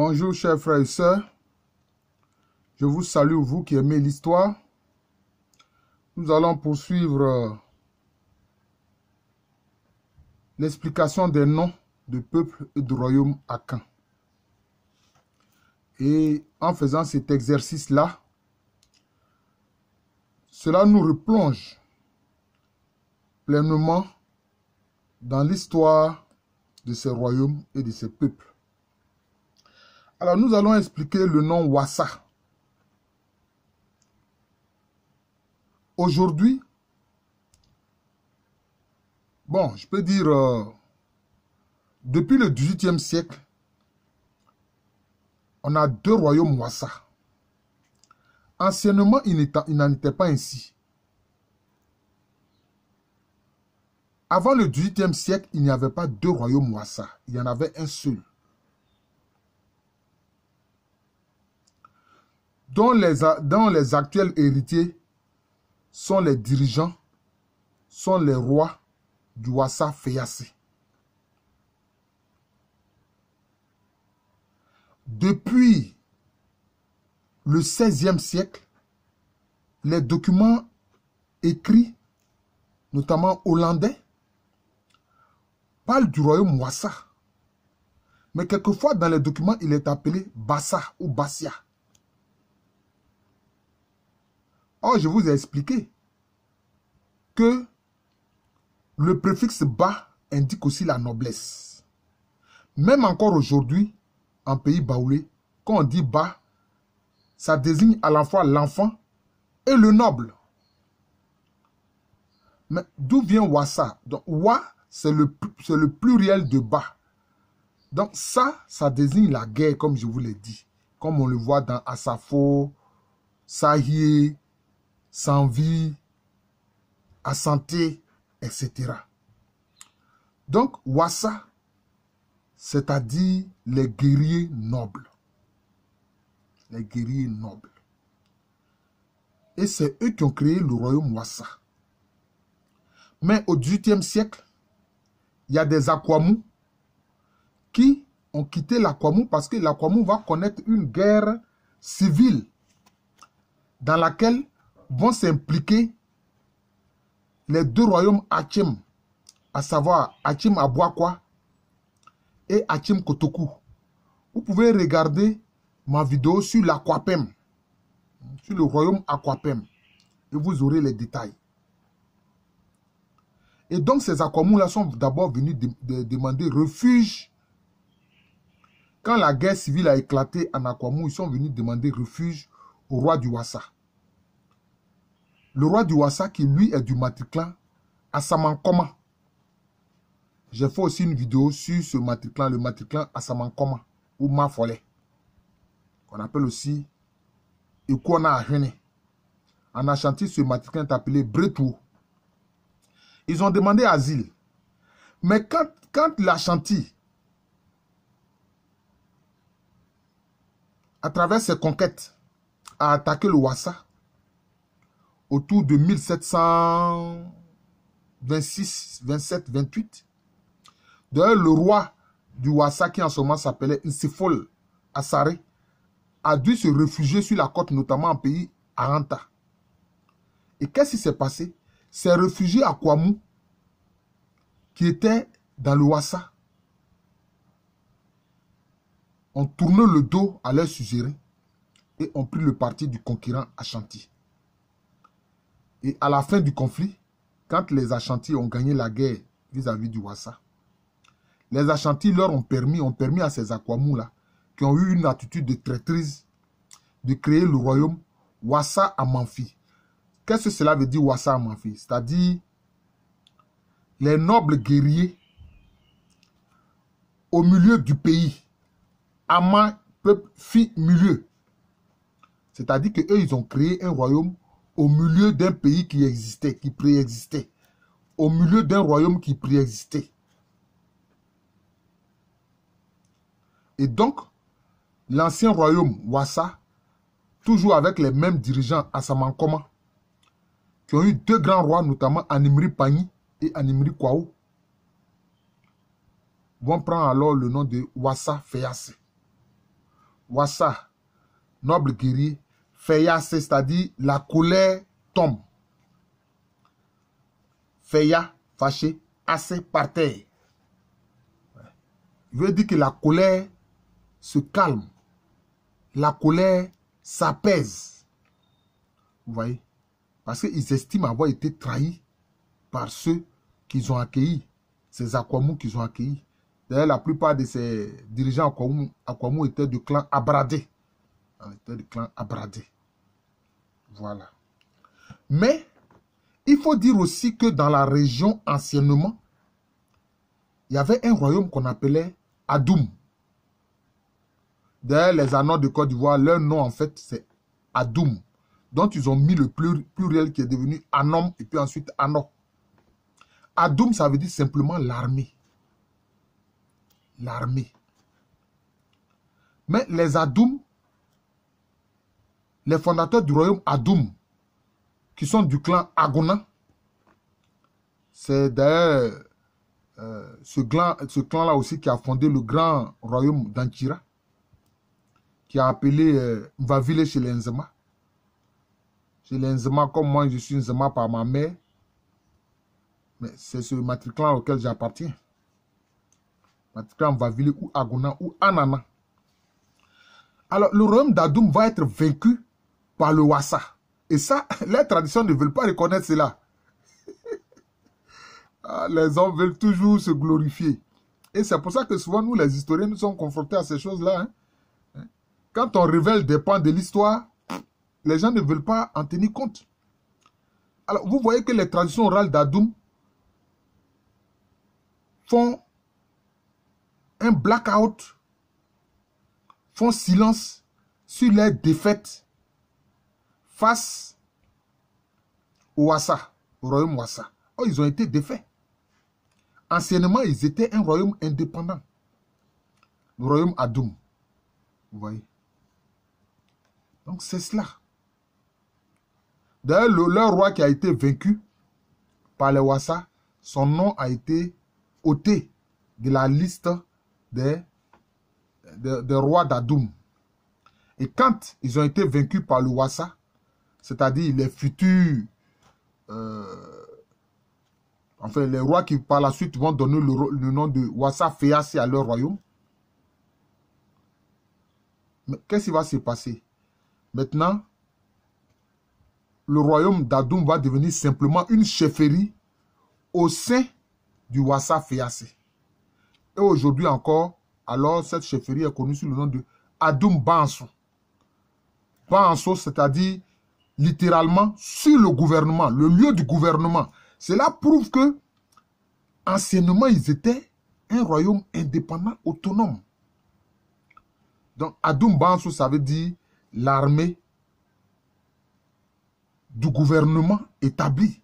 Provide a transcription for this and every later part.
Bonjour chers frères et sœurs. Je vous salue, vous qui aimez l'histoire. Nous allons poursuivre euh, l'explication des noms de peuples et de royaumes Akan. Et en faisant cet exercice-là, cela nous replonge pleinement dans l'histoire de ces royaumes et de ces peuples. Alors nous allons expliquer le nom Wassa. Aujourd'hui, bon, je peux dire, euh, depuis le XVIIIe siècle, on a deux royaumes Wassa. Anciennement, il n'en était pas ainsi. Avant le XVIIIe siècle, il n'y avait pas deux royaumes Wassa. Il y en avait un seul. Dont les, actuels héritiers sont les dirigeants, sont les rois du Wassa Feyasé. Depuis le XVIe siècle, les documents écrits, notamment hollandais, parlent du royaume Wassa. Mais quelquefois, dans les documents, il est appelé Bassa ou Bassia. Or, je vous ai expliqué que le préfixe bas indique aussi la noblesse. Même encore aujourd'hui, en pays baoulé, quand on dit bas, ça désigne à la fois l'enfant et le noble. Mais d'où vient Wassa Donc, Wa, c'est le, le pluriel de bas. Donc, ça, ça désigne la guerre, comme je vous l'ai dit. Comme on le voit dans Asafo, Sahie, sans vie, à santé, etc. Donc, Wassa, c'est-à-dire les guerriers nobles. Les guerriers nobles. Et c'est eux qui ont créé le royaume Wassa. Mais au XVIIIe siècle, il y a des Akwamou qui ont quitté l'Akwamou parce que l'Akwamou va connaître une guerre civile dans laquelle vont s'impliquer les deux royaumes Hachim, à savoir Hachim Abouakwa et Hachim Kotoku. Vous pouvez regarder ma vidéo sur l'Aquapem, sur le royaume Aquapem, et vous aurez les détails. Et donc ces Aquamous-là sont d'abord venus demander refuge. Quand la guerre civile a éclaté en Aquamou, ils sont venus demander refuge au roi du Wassa. Le roi du Wassa, qui lui est du matriclan, à Samankoma. J'ai fait aussi une vidéo sur ce matriclan, le matriclan à Samankoma, ou Mafole, qu'on appelle aussi Ekwana Ahene. En Ashanti, ce matriclan est appelé Bretou. Ils ont demandé asile. Mais quand, quand l'Ashanti, à travers ses conquêtes, a attaqué le Wassa, autour de 1726, 27, 28. D'ailleurs, le roi du Wassa, qui en ce moment s'appelait Nsifol Assare, a dû se réfugier sur la côte, notamment en pays Aranta. Et qu'est-ce qui s'est passé? Ces réfugiés à Kwamou, qui étaient dans le Wassa, ont tourné le dos à leur suzerain et ont pris le parti du conquérant Ashanti. Et à la fin du conflit, quand les Ashantis ont gagné la guerre vis-à-vis du Wassa, les Ashantis leur ont permis, ont permis à ces Akwamous-là, qui ont eu une attitude de traîtrise, de créer le royaume Wassa à Manfi. Qu'est-ce que cela veut dire Wassa à Manfi? C'est-à-dire les nobles guerriers au milieu du pays. Ama, peuple, fit milieu. C'est-à-dire qu'eux, ils ont créé un royaume au milieu d'un pays qui existait, qui préexistait, au milieu d'un royaume qui préexistait. Et donc, l'ancien royaume Wassa, toujours avec les mêmes dirigeants à Samankoma, qui ont eu deux grands rois, notamment Animri Pani et Animri Kwao, vont prendre alors le nom de Wassa Feyase. Wassa, noble guerrier. Feya, c'est-à-dire la colère tombe. Feya, fâché, assez par terre. Il veut dire que la colère se calme. La colère s'apaise. Vous voyez? Parce qu'ils estiment avoir été trahis par ceux qu'ils ont accueillis, ces Akwamou qu'ils ont accueillis. D'ailleurs, la plupart de ces dirigeants Akwamou, étaient du clan Abradé. Étaient du clan Abradé. Voilà. Mais, il faut dire aussi que dans la région anciennement, il y avait un royaume qu'on appelait Adoum. D'ailleurs, les anneaux de Côte d'Ivoire, leur nom en fait, c'est Adoum. Donc, ils ont mis le pluriel qui est devenu Anom et puis ensuite Ano. Adoum, ça veut dire simplement l'armée. L'armée. Mais les Adoum, les fondateurs du royaume Adoum, qui sont du clan Agona, c'est d'ailleurs euh, ce clan-là aussi qui a fondé le grand royaume d'Anchira, qui a appelé euh, Mvavile chez les Nzema. Chez les Nzema, comme moi je suis Nzema par ma mère, mais c'est ce matriclan auquel j'appartiens. Matriclan Mvavile ou Agona ou Anana. Alors le royaume d'Adoum va être vaincu par le Wassa. Et ça, les traditions ne veulent pas reconnaître cela. Ah, les hommes veulent toujours se glorifier. Et c'est pour ça que souvent, nous, les historiens, nous sommes confrontés à ces choses-là. Hein. Hein? Quand on révèle des points de l'histoire, les gens ne veulent pas en tenir compte. Alors, vous voyez que les traditions orales d'Adoum font un blackout, font silence sur les défaites face au Wassa, au royaume Wassa. Oh, ils ont été défaits. Anciennement, ils étaient un royaume indépendant. Le royaume Adoum. Vous voyez Donc c'est cela. D'ailleurs, leur roi qui a été vaincu par les Wassa, son nom a été ôté de la liste des, des, rois d'Adoum. Et quand ils ont été vaincus par le Wassa, c'est-à-dire les futurs euh, enfin les rois qui par la suite vont donner le, nom de Wassa Féassi à leur royaume. Mais qu'est-ce qui va se passer? Maintenant, le royaume d'Adoum va devenir simplement une chefferie au sein du Wassa Féassi. Et aujourd'hui encore, alors cette chefferie est connue sous le nom de Adoum Banso. Banso, c'est-à-dire littéralement sur le gouvernement, le lieu du gouvernement. Cela prouve que, anciennement, ils étaient un royaume indépendant, autonome. Donc, Adoum Bansou, ça veut dire l'armée du gouvernement établi.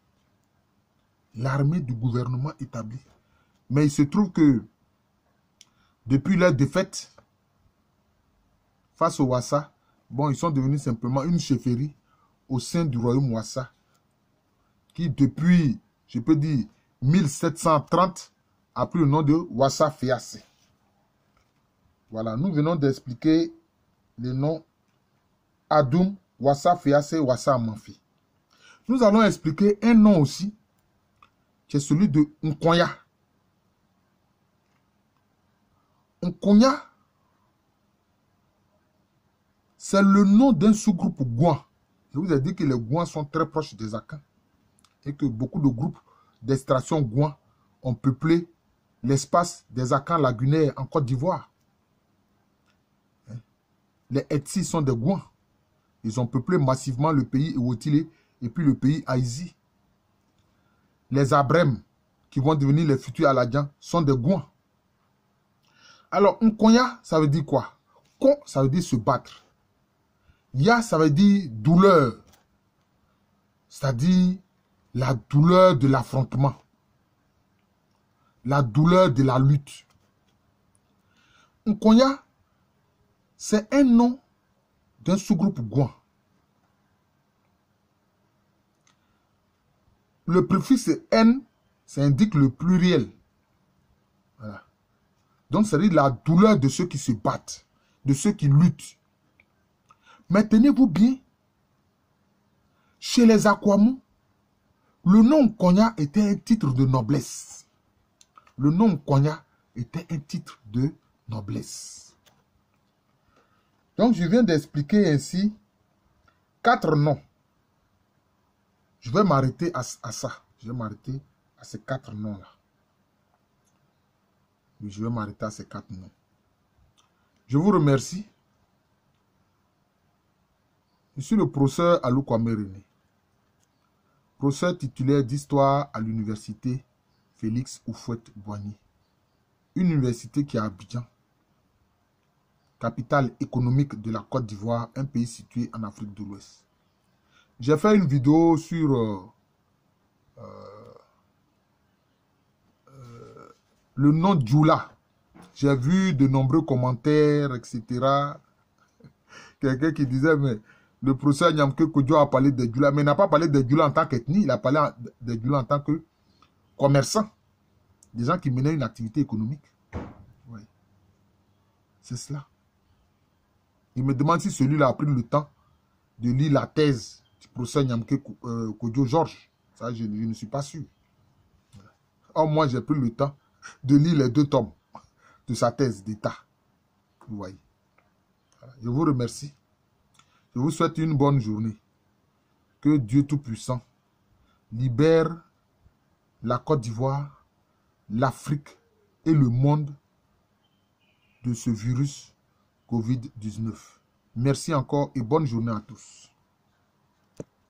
L'armée du gouvernement établi. Mais il se trouve que, depuis leur défaite face au Wassa, bon, ils sont devenus simplement une chefferie au sein du royaume Wassa, qui depuis je peux dire 1730, a pris le nom de Wassa Fiasse. Voilà, nous venons d'expliquer les noms Adoum, Wassa Fiasse, Wassa Amanfi. Nous allons expliquer un nom aussi, qui est celui de Nkonya. Nkonya, c'est le nom d'un sous-groupe Gouan. Je vous ai dit que les Gouans sont très proches des Akans et que beaucoup de groupes d'extraction Gouin ont peuplé l'espace des Akans lagunaires en Côte d'Ivoire. Hein? Les Etsi sont des Gouins. Ils ont peuplé massivement le pays Iwotile et puis le pays Haïzi. Les Abrem, qui vont devenir les futurs Aladjans, sont des Gouins. Alors, Nkonya, ça veut dire quoi? Kon, ça veut dire se battre. Ya, ça veut dire douleur. C'est-à-dire la douleur de l'affrontement, la douleur de la lutte. Nkonya, c'est un nom d'un sous-groupe Gouan. Le préfixe N, ça indique le pluriel. Donc, c'est-à-dire la douleur de ceux qui se battent. de ceux qui luttent. Mais tenez-vous bien, chez les Aquamou, le nom Konya était un titre de noblesse. Le nom Konya était un titre de noblesse. Donc, je viens d'expliquer ainsi quatre noms. Je vais m'arrêter à, ça. Je vais m'arrêter à ces quatre noms-là. Je vais m'arrêter à ces quatre noms. Je vous remercie. Je suis le professeur Alou Kwame professeur titulaire d'histoire à l'université Félix Oufouette-Boigny, une université qui est à Abidjan, capitale économique de la Côte d'Ivoire, un pays situé en Afrique de l'Ouest. J'ai fait une vidéo sur euh, euh, le nom Djoula. J'ai vu de nombreux commentaires, etc. Quelqu'un qui disait, mais le professeur Nyamke Kodjo a parlé de Djoula, mais il n'a pas parlé de Djoula en tant qu'ethnie, il a parlé de Djoula en tant que commerçant. Des gens qui menaient une activité économique. C'est cela. Il me demande si celui-là a pris le temps de lire la thèse du professeur Nyamke euh, Kodjo Georges. Ça, je, ne suis pas sûr. Or, moi, j'ai pris le temps de lire les deux tomes de sa thèse d'État. Vous voyez. Je vous remercie. Je vous souhaite une bonne journée. Que Dieu Tout-Puissant libère la Côte d'Ivoire, l'Afrique et le monde de ce virus Covid-19. Merci encore et bonne journée à tous.